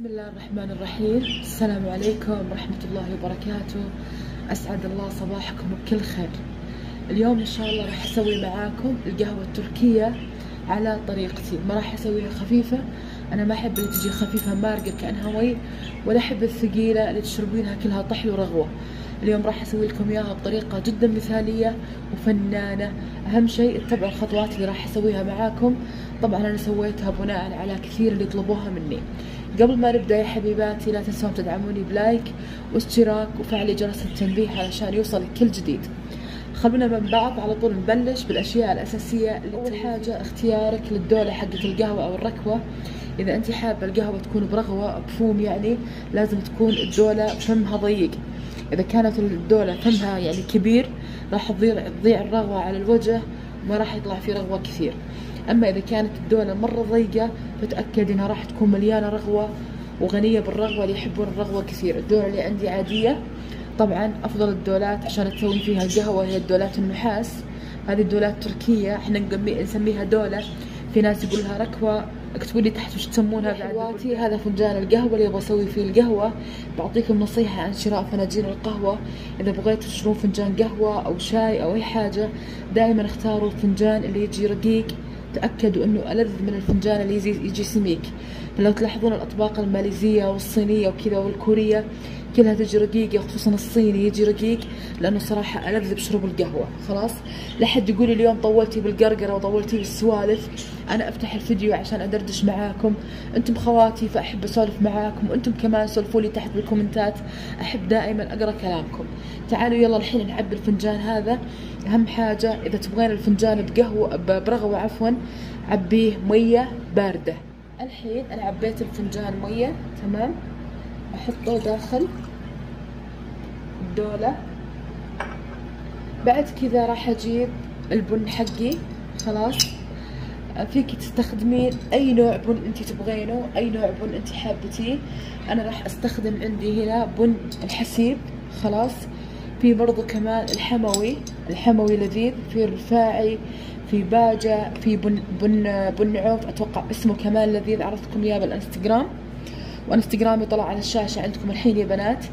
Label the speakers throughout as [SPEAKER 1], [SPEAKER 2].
[SPEAKER 1] بسم الله الرحمن الرحيم. السلام عليكم ورحمة الله وبركاته. أسعد الله صباحكم بكل خير. اليوم إن شاء الله راح أسوي معاكم القهوة التركية على طريقتي. ما راح أسويها خفيفة. أنا ما أحب اللي تجي خفيفة مارقة كأنها مي ولا أحب الثقيلة اللي تشربينها كلها طحل ورغوة. اليوم راح أسوي لكم إياها بطريقة جدا مثالية وفنانة. أهم شيء اتبعوا الخطوات اللي راح أسويها معاكم. طبعا أنا سويتها بناء على كثير اللي يطلبوها مني. قبل ما نبدأ يا حبيباتي لا تنسون تدعموني بلايك واشتراك وفعلي جرس التنبيه علشان يوصل كل جديد. خلونا من بعض على طول نبلش بالأشياء الأساسية اللي اول حاجة اختيارك للدولة حقت القهوة أو الركوة. إذا أنت حابة القهوة تكون برغوة بفوم يعني لازم تكون الدولة فمها ضيق. إذا كانت الدولة فمها يعني كبير راح تضيع الرغوة على الوجه ما راح يطلع في رغوة كثير. أما إذا كانت الدولة مرة ضيقة فتأكد إنها راح تكون مليانة رغوة وغنية بالرغوة اللي يحبون الرغوة كثير. الدولة اللي عندي عادية. طبعا أفضل الدولات عشان تسوين فيها القهوة هي الدولات النحاس. هذه الدولات التركيه إحنا نسميها دولة. في ناس يقول لها ركوة. اكتبوا لي تحت وش تسمونها حلواتي هذا فنجان القهوة اللي أبغى أسوي فيه القهوة. بعطيكم نصيحة عن شراء فناجين القهوة. إذا بغيتوا تشترون فنجان قهوة أو شاي أو أي حاجة دائما اختاروا الفنجان اللي يجي رقيق. تأكدوا أنه ألذ من الفنجان اللي يجي, سميك. فلو تلاحظون الأطباق الماليزية والصينية وكذا والكورية كلها تجي رقيقة خصوصا الصيني يجي رقيق لأنه صراحة ألذ بشرب القهوة خلاص؟ لا حد يقول اليوم طولتي بالقرقرة وطولتي بالسوالف. أنا أفتح الفيديو عشان أدردش معاكم. أنتم خواتي فأحب أسولف معاكم. وأنتم كمان سولفوا لي تحت بالكومنتات. أحب دائما أقرأ كلامكم. تعالوا يلا الحين نعبي الفنجان هذا. أهم حاجة إذا تبغين الفنجان بقهوة برغوة عفوا عبيه مية باردة. الحين أنا عبيت الفنجان مية تمام؟ أحطه داخل. الدولة. بعد كذا راح أجيب البن حقي. خلاص. فيك تستخدمين أي نوع بن أنت تبغينه أي نوع بن أنت حابتيه. أنا راح أستخدم عندي هنا بن الحسيب. خلاص. في برضو كمان الحموي. الحموي لذيذ. في الرفاعي في باجة في بن بن بن عوف. أتوقع اسمه كمان لذيذ. عرفتكم إياه بالإنستغرام. وانستغرامي طلع على الشاشة عندكم الحين يا بنات.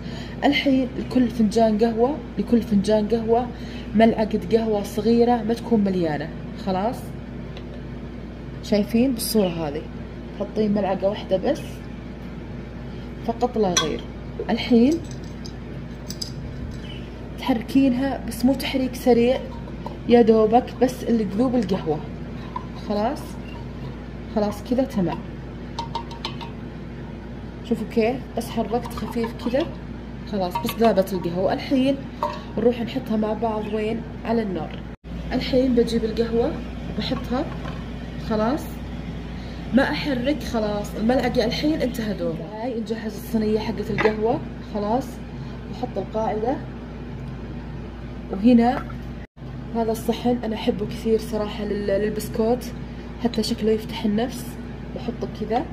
[SPEAKER 1] الحين لكل فنجان قهوة لكل فنجان قهوة ملعقة قهوة صغيرة ما تكون مليانة. خلاص؟ شايفين بالصورة هذه؟ تحطين ملعقة واحدة بس فقط لا غير. الحين تحركينها بس مو تحريك سريع يا دوبك بس اللي تذوب القهوة. خلاص؟ خلاص كذا تمام. شوفوا كيف بس حركت خفيف كذا. خلاص بس ذابت القهوة الحين نروح نحطها مع بعض وين؟ على النار. الحين بجيب القهوة وبحطها. خلاص. ما أحرك خلاص. الملعقة الحين انتهى دورها هاي نجهز الصينية حقت القهوة. خلاص. نحط القاعدة. وهنا هذا الصحن. أنا أحبه كثير صراحة للبسكوت. حتى شكله يفتح النفس. بحطه كذا.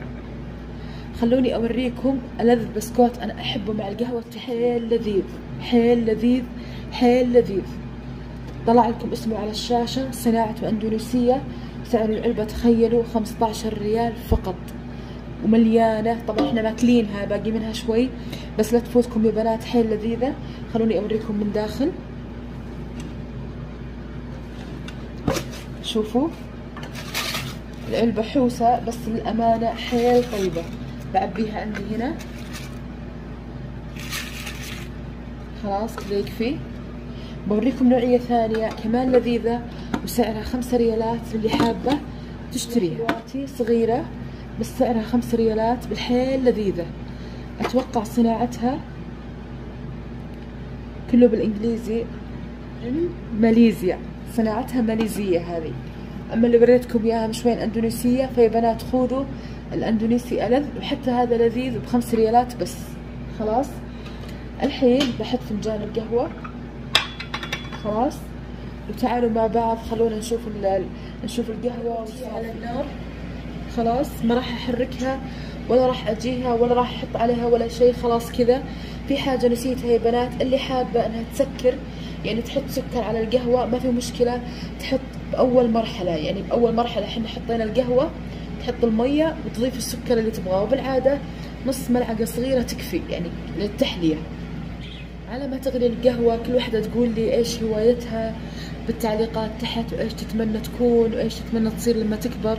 [SPEAKER 1] خلوني أوريكم ألذ بسكوت أنا أحبه مع القهوة. حيل لذيذ حيل لذيذ حيل لذيذ. طلع لكم اسمه على الشاشة صناعته أندونيسية. سعر العلبة تخيلوا 15 ريال فقط. ومليانة. طبعا إحنا ماكلينها باقي منها شوي. بس لا تفوتكم يا بنات حيل لذيذة. خلوني أوريكم من داخل. شوفوا. العلبة حوسة بس للأمانة حيل طيبة. بعبيها عندي هنا. خلاص كذا يكفي. بوريكم نوعية ثانية كمان لذيذة وسعرها خمسة ريالات اللي حابة تشتريها. صغيرة بس سعرها خمسة ريالات بالحيل لذيذة. أتوقع صناعتها كله بالإنجليزي. ماليزيا. صناعتها ماليزية هذه. أما اللي وريتكم إياها مش وين أندونيسية فيا بنات خذوا الأندونيسي ألذ وحتى هذا لذيذ بخمس ريالات بس خلاص؟ الحين بحط فنجان القهوة خلاص؟ وتعالوا مع بعض خلونا نشوف نشوف القهوة على النار خلاص؟ ما راح أحركها ولا راح أجيها ولا راح أحط عليها ولا شيء خلاص كذا. في حاجة نسيتها يا بنات اللي حابة أنها تسكر يعني تحط سكر على القهوة ما في مشكلة. تحط بأول مرحلة يعني بأول مرحلة إحنا حطينا القهوة تحط المية وتضيف السكر اللي تبغاه وبالعادة نص ملعقة صغيرة تكفي يعني للتحلية. على ما تغلي القهوة كل واحدة تقول لي إيش هوايتها بالتعليقات تحت وإيش تتمنى تكون وإيش تتمنى تصير لما تكبر.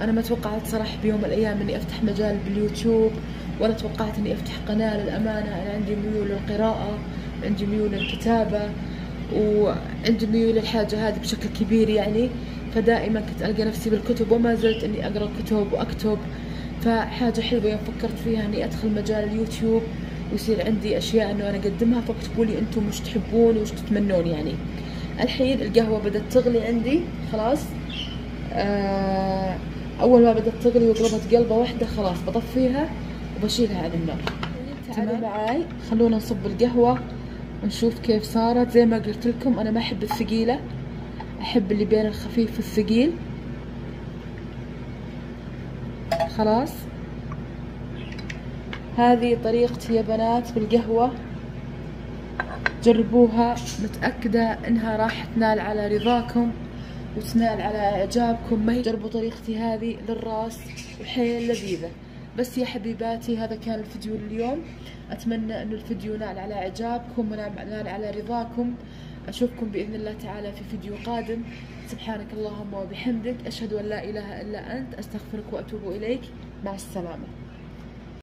[SPEAKER 1] أنا ما توقعت صراحة بيوم من الأيام إني أفتح مجال باليوتيوب ولا توقعت إني أفتح قناة للأمانة. أنا عندي ميول للقراءة عندي ميول للكتابة. وعندي ميول للحاجة هذه بشكل كبير يعني. فدائما كنت ألقى نفسي بالكتب وما زلت إني أقرأ كتب وأكتب. فحاجة حلوة يوم فكرت فيها إني أدخل مجال اليوتيوب ويصير عندي أشياء إنه أنا أقدمها. فاكتبوا لي أنتم وش تحبون وش تتمنون يعني. الحين القهوة بدأت تغلي عندي. خلاص. آه أول ما بدأت تغلي وقلبت قلبة واحدة خلاص بطفيها وبشيلها عن النار. تعالوا معاي. خلونا نصب القهوة. ونشوف كيف صارت. زي ما قلت لكم أنا ما أحب الثقيلة. أحب اللي بين الخفيف والثقيل. خلاص. هذه طريقتي يا بنات بالقهوة. جربوها. متأكدة إنها راح تنال على رضاكم وتنال على إعجابكم. ما هي جربوا طريقتي هذه للراس وحيل لذيذة. بس يا حبيباتي هذا كان الفيديو اليوم أتمنى انه الفيديو نال على إعجابكم ونال على رضاكم. أشوفكم بإذن الله تعالى في فيديو قادم. سبحانك اللهم وبحمدك. أشهد أن لا إله إلا أنت. أستغفرك وأتوب إليك. مع السلامة.